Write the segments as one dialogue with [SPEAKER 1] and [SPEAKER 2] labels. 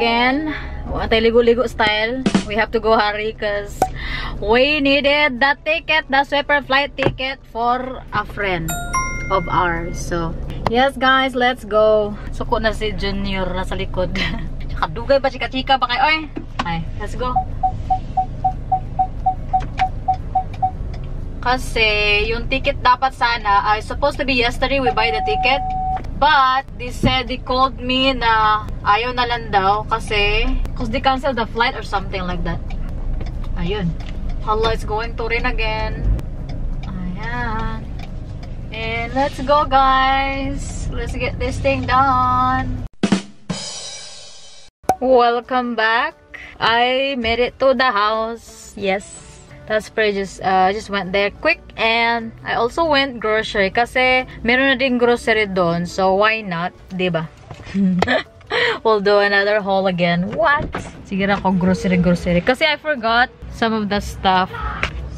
[SPEAKER 1] again. Ligo-ligo style. We have to go hurry because we needed the ticket, the sweeper flight ticket for a friend of ours. So, yes guys, let's go. Suko na si Junior nasa likod. Kadugay pa chika-chika pa kayo. Oy, ay, let's go. Kasi, yung ticket dapat sana, ay supposed to be yesterday we buy the ticket. But, they said, they called me na ayaw na lang daw kasi, because they canceled the flight or something like that. Ayun. Hala, it's going to rain again. Ayan. And let's go, guys. Let's get this thing done. Welcome back. I made it to the house. Yes. That's pretty just, uh, just went there quick and I also went grocery kasi meron na din grocery doon. So, why not? Diba? we'll do another haul again. What? Sige na ako grocery, grocery. Kasi I forgot some of the stuff.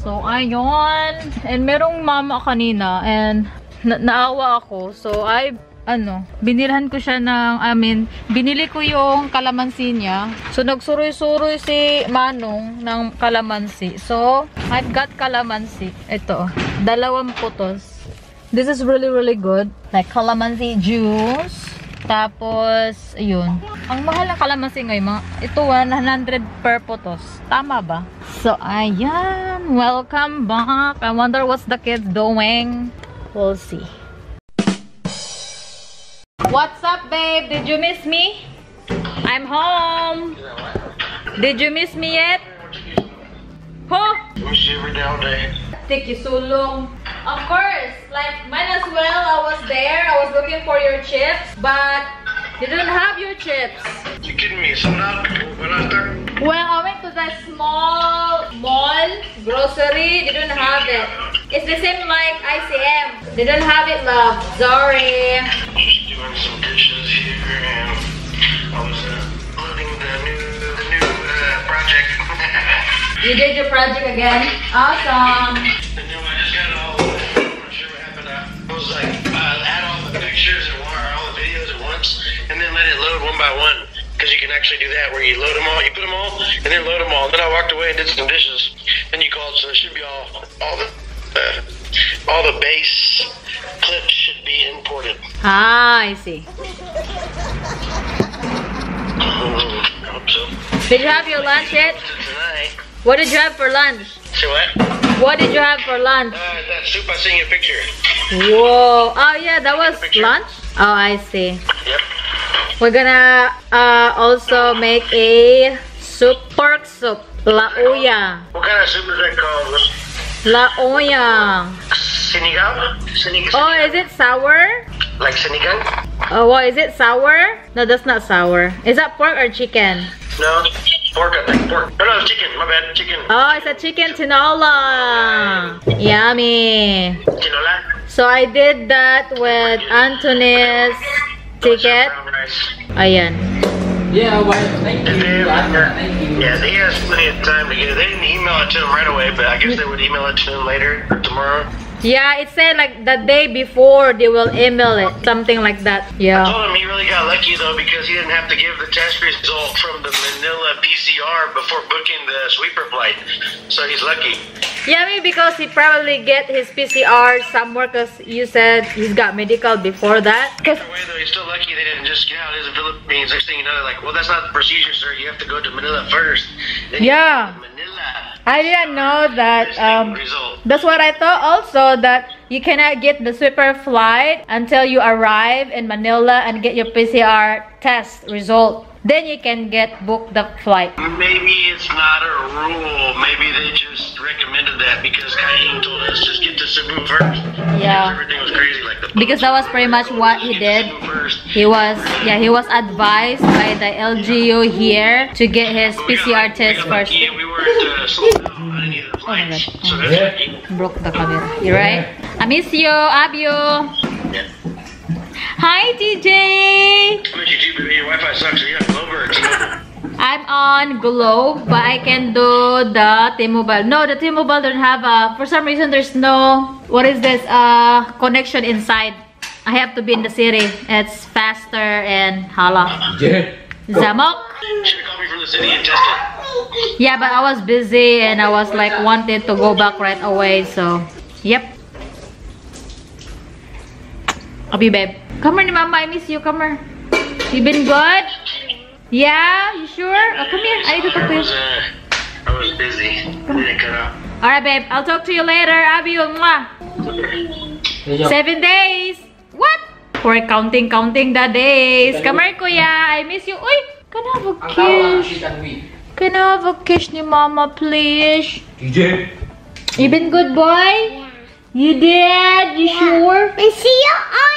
[SPEAKER 1] So, ayun. And merong mama kanina and na naawa ako. So, I ano, binilhan ko siya ng, I mean, binili ko yung kalamansi niya. So, nagsuroy-suroy si Manong ng kalamansi. So, I've got kalamansi. Ito, dalawang putos. This is really, really good. Like, kalamansi juice. Tapos, ayun. Ang mahal ng kalamansi ngayon, mga, ito 100 per putos. Tama ba? So, ayan. Welcome back. I wonder what's the kids doing. We'll see. What's up, babe? Did you miss me? I'm home. Did you miss me yet? Huh?
[SPEAKER 2] Wish you every all day.
[SPEAKER 1] Take you so long. Of course, like might as well I was there. I was looking for your chips, but you didn't have your chips.
[SPEAKER 2] You kidding me? So now when I started?
[SPEAKER 1] Well, I went to the small mall grocery. They didn't have it. It's the same like ICM. They don't have it, love. Sorry.
[SPEAKER 2] Doing some dishes here and I was uh, loading the new the new uh, project.
[SPEAKER 1] You did your project again. Awesome.
[SPEAKER 2] and then I just got it all. I'm not sure what happened. I was like, uh, add all the pictures and all the videos at once, and then let it load one by one. Because you can actually do that where you load them all, you put them all, and then load them all. Then I walked away and did some dishes. Then you called, so it should be all all the uh, all the base clips be imported.
[SPEAKER 1] Ah, I see.
[SPEAKER 2] Hope so.
[SPEAKER 1] Did you have your lunch yet?
[SPEAKER 2] Tonight.
[SPEAKER 1] What did you have for lunch?
[SPEAKER 2] See what?
[SPEAKER 1] What did you have for lunch?
[SPEAKER 2] Uh, that soup I seen you a picture.
[SPEAKER 1] Whoa. Oh, yeah, that was lunch? Oh, I see.
[SPEAKER 2] Yep.
[SPEAKER 1] We're gonna uh, also make a soup, pork soup. La Uya.
[SPEAKER 2] What kind of soup is that called?
[SPEAKER 1] La Uya.
[SPEAKER 2] Sinigang? Sinigang?
[SPEAKER 1] Oh, is it sour?
[SPEAKER 2] Like sinigang?
[SPEAKER 1] Oh, what, is it sour? No, that's not sour. Is that pork or chicken?
[SPEAKER 2] No. Pork, I think. Pork. No, no, chicken. My bad. Chicken.
[SPEAKER 1] Oh, it's a chicken tinola. Yummy.
[SPEAKER 2] Tinola.
[SPEAKER 1] So I did that with Anthony's ticket.
[SPEAKER 2] Brown rice.
[SPEAKER 1] Ayan.
[SPEAKER 3] Yeah, well, thank
[SPEAKER 2] Did they
[SPEAKER 3] you.
[SPEAKER 2] ever-
[SPEAKER 3] Thank you.
[SPEAKER 2] Yeah, they has plenty of time to get it. They didn't email it to him right away, but I guess they would email it to him later or tomorrow.
[SPEAKER 1] Yeah, it said like the day before they will email it. Something like that. Yeah.
[SPEAKER 2] I told him he really got lucky though because he didn't have to give the test result from the Manila PCR before booking the sweeper flight. So he's lucky.
[SPEAKER 1] Yeah, maybe because he probably get his PCR somewhere because you said he's got medical before that.
[SPEAKER 2] Either way though, he's still lucky they didn't just get out of the Philippines. Next thing you know, they're like, well, that's not the procedure, sir. You have to go to Manila first. Then
[SPEAKER 1] Yeah.
[SPEAKER 2] Go to Manila.
[SPEAKER 1] I didn't know that. Um, that's what I thought also that you cannot get the sweeper flight until you arrive in Manila and get your PCR test result. Then you can get book the flight.
[SPEAKER 2] Maybe it's not a rule. Maybe they just recommended that because Kain told us just get to Cebu first.
[SPEAKER 1] Yeah.
[SPEAKER 2] Everything was crazy, like the
[SPEAKER 1] Because that was pretty much what he did.
[SPEAKER 2] First.
[SPEAKER 1] He was, yeah, he was advised by the LGU here to get his PCR test first.
[SPEAKER 2] lucky We weren't uh, sold out on any of the
[SPEAKER 1] Oh my. God.
[SPEAKER 2] So that's
[SPEAKER 3] Yeah.
[SPEAKER 1] Broke the camera. You right? I miss you, Abio.
[SPEAKER 2] Yeah.
[SPEAKER 1] Hi, DJ.
[SPEAKER 2] I bet you do, baby. Your Wi-Fi sucks. Are you on Glover or T-Mobile?
[SPEAKER 1] I'm on Globe, but I can do the T-Mobile. No, the T-Mobile don't have a. For some reason, there's no. What is this? Uh, connection inside. I have to be in the city. It's faster and hala.
[SPEAKER 3] Yeah.
[SPEAKER 1] Zamok?
[SPEAKER 2] Should have called me from the city and tested.
[SPEAKER 1] Yeah, but I was busy and I was like wanted to go back right away, so yep. Abi babe. Come here, mama. I miss you. Come here. You been good? Yeah, you sure? Oh, come here. I need to talk to
[SPEAKER 2] I
[SPEAKER 1] you.
[SPEAKER 2] was, uh, I was busy. Didn't cut out.
[SPEAKER 1] Alright, babe. I'll talk to you later. Abi, mwah.
[SPEAKER 3] Hey, Joe.
[SPEAKER 1] Seven days. What? We're counting, counting the days. Come here, kuya. I miss you. Uy, can I have a kiss?
[SPEAKER 3] si
[SPEAKER 1] Can I have a kiss ni mama, please?
[SPEAKER 3] TJ.
[SPEAKER 1] You been good, boy? Yeah. You did? You sure?
[SPEAKER 4] I see your army.
[SPEAKER 3] Look.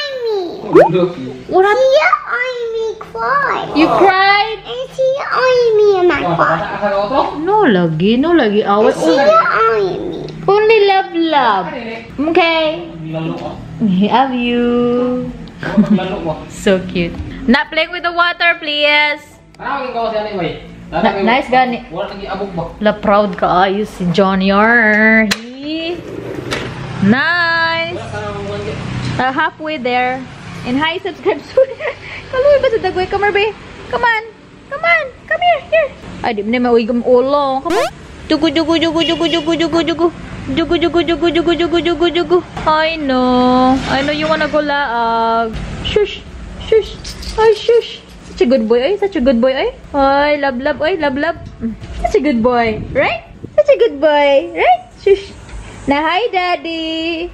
[SPEAKER 1] What
[SPEAKER 4] See
[SPEAKER 1] happened?
[SPEAKER 4] your army cry.
[SPEAKER 1] You cried?
[SPEAKER 4] I see your army in my
[SPEAKER 3] Oh,
[SPEAKER 4] cry.
[SPEAKER 3] nakasa ka to?
[SPEAKER 1] No lagi, no lagi
[SPEAKER 4] I
[SPEAKER 1] away.
[SPEAKER 4] see your army.
[SPEAKER 1] Only love, love. Okay.
[SPEAKER 3] Lalo ko.
[SPEAKER 1] I love you.
[SPEAKER 3] Lalo ko.
[SPEAKER 1] So cute. Not playing with the water, please.
[SPEAKER 3] Maraming ko siya anyway.
[SPEAKER 1] Na- nice gani.
[SPEAKER 3] Wala lagi abog ba?
[SPEAKER 1] La proud ka ayos si Johnny R. He- Nice.
[SPEAKER 3] Wala ka nang one get.
[SPEAKER 1] Uh, halfway there. And hi, subscribe soon. Kaluwi ba sa dagway? Come here, babe. Come on. Come on. Come here. Here. Ay, di mo na mauigam ulo. Come on. Jugu, jugu, jugu, jugu, jugu, jugu, jugu. Jugu, jugu, jugu, jugu, jugu, jugu, jugu. I know. I know you wanna go laag. Shush. Shush. Ay, shush. Such a good boy, ay. Such a good boy, ay. Ay, love, love, ay. Love, love. Mm. Such a good boy. Right? Such a good boy. Right? Shush. Na, hi, daddy.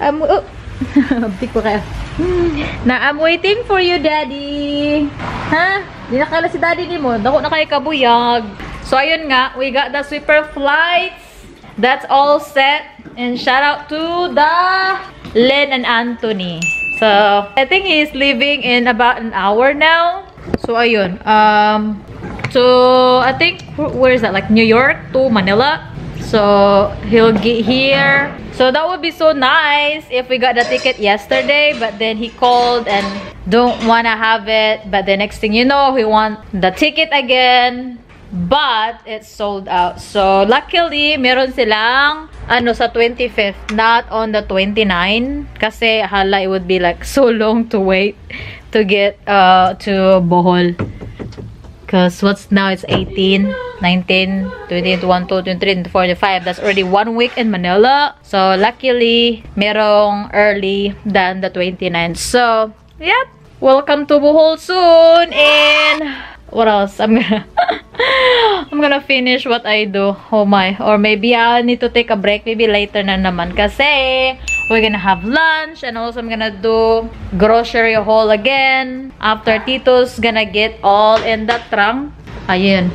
[SPEAKER 1] Um, oh. Big ko kayo. Na, I'm waiting for you, daddy. Ha? Di na kala si daddy ni mo. Dako na kayo kabuyag. So, ayun nga. We got the sweeper flights. That's all set. And shout out to the Len and Anthony. So, I think he's leaving in about an hour now. So, ayun. Um, so, I think, wh- where is that? Like, New York to Manila. So, he'll get here. So, that would be so nice if we got the ticket yesterday. But then he called and don't want to have it. But the next thing you know, he want the ticket again. But it's sold out. So, luckily, meron silang ano sa 25th, not on the 29. Kasi hala, it would be like so long to wait to get uh, to Bohol. Because what's now, it's 18, 19, 20, 21, 22, 23, 45. That's already one week in Manila. So, luckily, merong early than the 29. So, yep. Welcome to Bohol soon. And what else? I'm gonna... I'm gonna finish what I do. Oh my. Or maybe I need to take a break. Maybe later na naman. Kasi, we're gonna have lunch. And also, I'm gonna do grocery haul again. After Tito's gonna get all in the trunk. Ayun.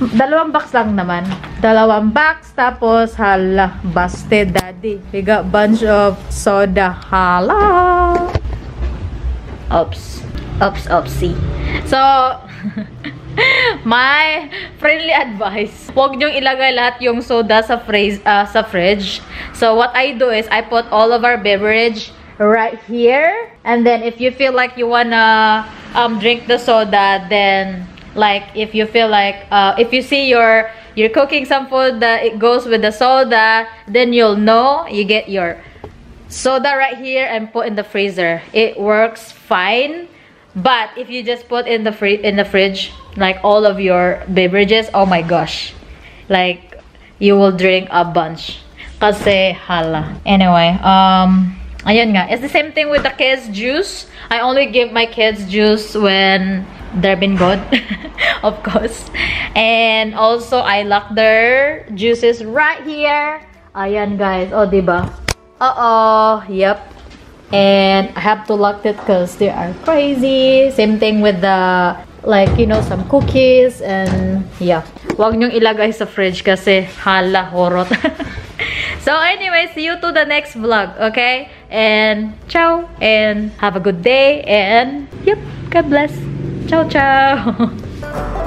[SPEAKER 1] Dalawang box lang naman. Dalawang box. Tapos, hala. Busted, daddy. We got bunch of soda. Hala. Oops. Oops, oopsie. So, my friendly advice, huwag niyong ilagay lahat yung soda sa, phrase, uh, sa fridge. So, what I do is, I put all of our beverage right here. And then, if you feel like you wanna um, drink the soda, then, like, if you feel like, uh, if you see your, you're cooking some food that it goes with the soda, then you'll know you get your soda right here and put in the freezer. It works fine. But if you just put in the fri in the fridge like all of your beverages, oh my gosh. Like you will drink a bunch. Kasi hala. Anyway, um ayun nga. It's the same thing with the kids juice. I only give my kids juice when they're been good. of course. And also I lock their juices right here. Ayan guys. Oh, diba? Uh-oh. Yep. And I have to lock it because they are crazy. Same thing with the, like, you know, some cookies and yeah. Huwag niyong ilagay sa fridge kasi hala, horot. so anyway, see you to the next vlog, okay? And ciao and have a good day and yep, God bless. Ciao, ciao.